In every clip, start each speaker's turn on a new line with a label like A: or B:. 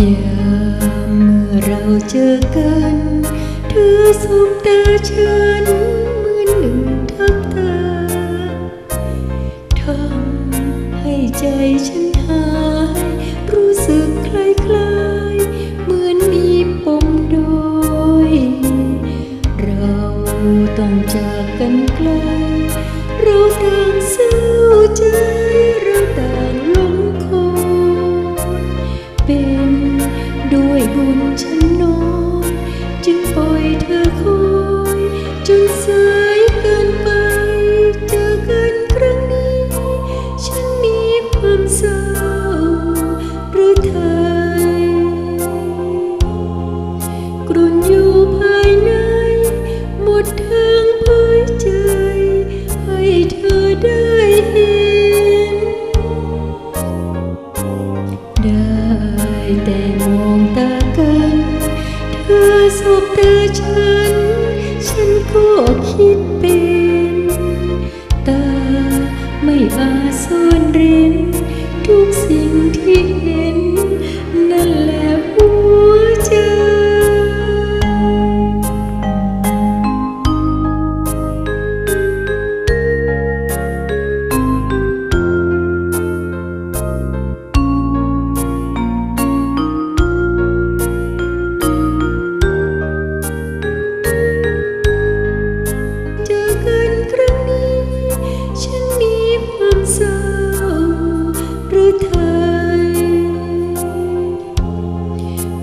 A: ยามเมื่อเราเจอกัน เธอสบตาฉันเหมือนหนึ่งทับตาทำให้ใจฉันหาย รู้สึกคล้ายคล้ายเหมือนมีปมดอยเราต้องจากกันไกล เราต่างเศร้าใจ ด้วยบุญฉันน้อยจึงปล่อยเธอคอยจนสายเกินไปเจอกันครั้งนี้ ฉันมีความเศร้าหรือไทยกรุ่นอยู่ อสบตาฉัน ฉันก็คิดเป็นตาไม่อาจซ่อนเร้นทุกสิ่งที่เห็น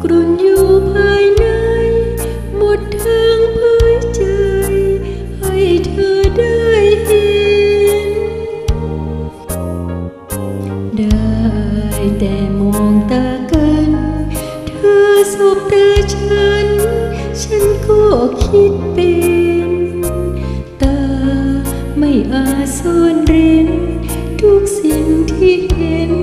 A: กรุ่นอยู่ภายใน หมดทางเผยใจ ให้เธอได้เห็น ได้แต่มองตากัน เธอสบตาฉัน ฉันก็คิดเป็น ตาไม่อาจซ่อนเร้น ทุกสิ่งที่เห็น